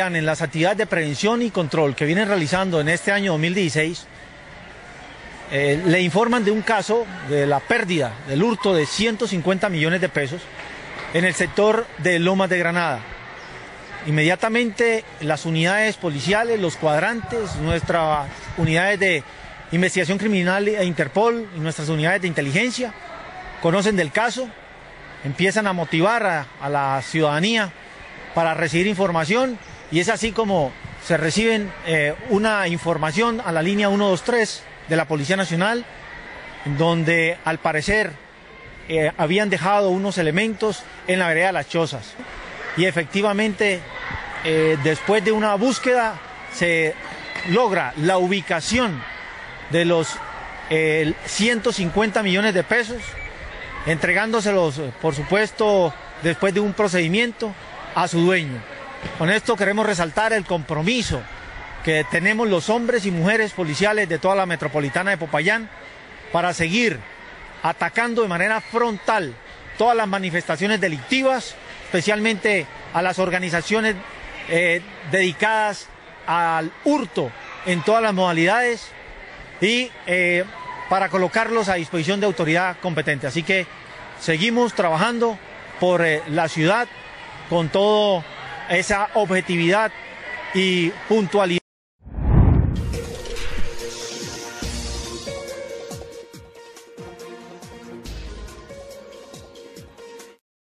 En las actividades de prevención y control que vienen realizando en este año 2016, eh, le informan de un caso de la pérdida, del hurto de 150 millones de pesos en el sector de Lomas de Granada. Inmediatamente las unidades policiales, los cuadrantes, nuestras unidades de investigación criminal e Interpol y nuestras unidades de inteligencia conocen del caso, empiezan a motivar a, a la ciudadanía para recibir información y es así como se reciben eh, una información a la línea 123 de la Policía Nacional, donde al parecer eh, habían dejado unos elementos en la vereda de las Chozas. Y efectivamente, eh, después de una búsqueda, se logra la ubicación de los 150 millones de pesos, entregándoselos, por supuesto, después de un procedimiento a su dueño. Con esto queremos resaltar el compromiso que tenemos los hombres y mujeres policiales de toda la metropolitana de Popayán para seguir atacando de manera frontal todas las manifestaciones delictivas, especialmente a las organizaciones eh, dedicadas al hurto en todas las modalidades y eh, para colocarlos a disposición de autoridad competente. Así que seguimos trabajando por eh, la ciudad con todo esa objetividad y puntualidad